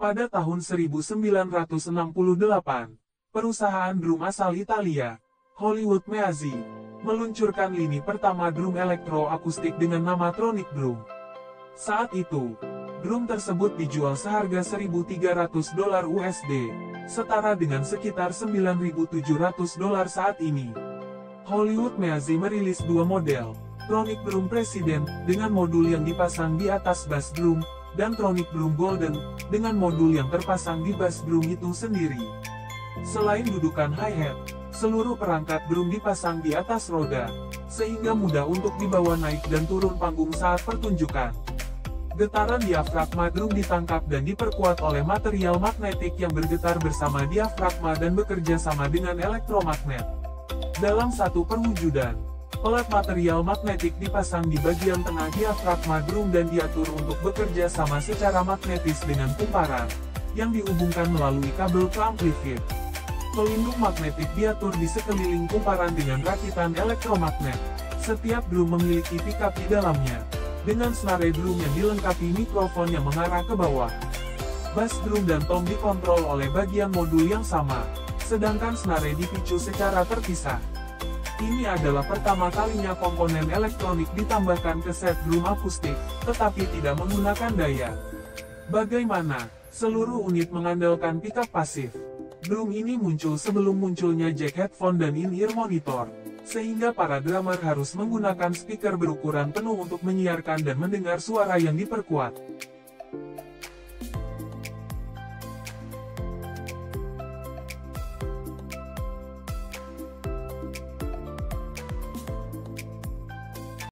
Pada tahun 1968, perusahaan drum asal Italia, Hollywood Meazzi, meluncurkan lini pertama drum elektroakustik dengan nama Tronic Drum. Saat itu, drum tersebut dijual seharga 1.300 dolar USD, setara dengan sekitar 9.700 dolar saat ini. Hollywood Meazzi merilis dua model, Tronic Drum President, dengan modul yang dipasang di atas bass drum, dan Tronic Drum Golden, dengan modul yang terpasang di bass drum itu sendiri. Selain dudukan hi-hat, seluruh perangkat drum dipasang di atas roda, sehingga mudah untuk dibawa naik dan turun panggung saat pertunjukan. Getaran diafragma drum ditangkap dan diperkuat oleh material magnetik yang bergetar bersama diafragma dan bekerja sama dengan elektromagnet. Dalam satu perwujudan, pelat material magnetik dipasang di bagian tengah diafragma drum dan diatur untuk bekerja sama secara magnetis dengan kumparan, yang dihubungkan melalui kabel ke amplifier. Pelindung magnetik diatur di sekeliling kumparan dengan rakitan elektromagnet. Setiap drum memiliki pickup di dalamnya, dengan snare drum yang dilengkapi mikrofon yang mengarah ke bawah. Bass drum dan tom dikontrol oleh bagian modul yang sama, sedangkan snare dipicu secara terpisah. Ini adalah pertama kalinya komponen elektronik ditambahkan ke set drum akustik, tetapi tidak menggunakan daya. Bagaimana? Seluruh unit mengandalkan pickup pasif. Drum ini muncul sebelum munculnya jack headphone dan in-ear monitor, sehingga para drummer harus menggunakan speaker berukuran penuh untuk menyiarkan dan mendengar suara yang diperkuat.